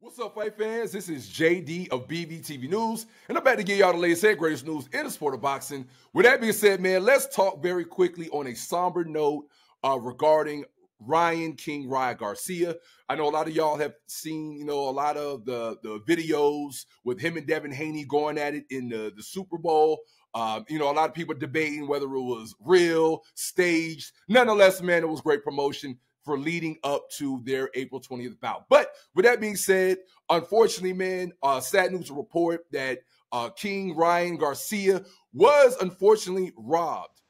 What's up, fight fans? This is JD of BVTV News, and I'm about to give y'all the latest and greatest news in the sport of boxing. With that being said, man, let's talk very quickly on a somber note uh, regarding Ryan King Ryan Garcia. I know a lot of y'all have seen, you know, a lot of the the videos with him and Devin Haney going at it in the, the Super Bowl. Um, you know, a lot of people debating whether it was real, staged. Nonetheless, man, it was great promotion for leading up to their April 20th bout. But with that being said, unfortunately, man, uh, sad news to report that uh, King Ryan Garcia was unfortunately robbed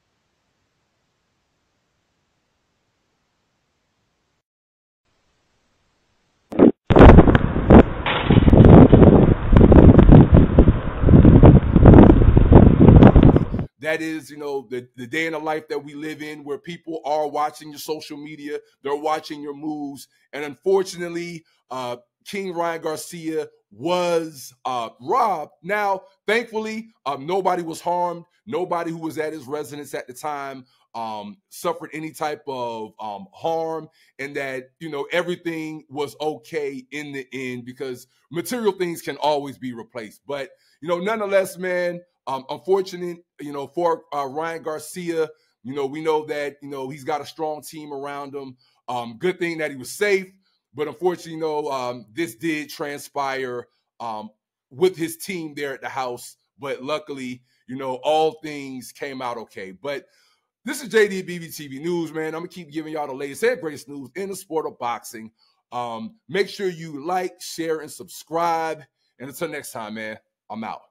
that is, you know, the, the day in the life that we live in where people are watching your social media, they're watching your moves. And unfortunately, uh, King Ryan Garcia was uh, robbed. Now, thankfully, um, nobody was harmed. Nobody who was at his residence at the time um, suffered any type of um, harm, and that you know everything was okay in the end because material things can always be replaced. But you know, nonetheless, man, um, unfortunate, you know, for uh, Ryan Garcia, you know, we know that, you know, he's got a strong team around him. Um, good thing that he was safe, but unfortunately, you know, um, this did transpire um, with his team there at the house. But luckily, you know, all things came out okay. But this is JD BVTV News, man. I'm gonna keep giving y'all the latest and greatest news in the sport of boxing. Um, make sure you like, share, and subscribe. And until next time, man, I'm out.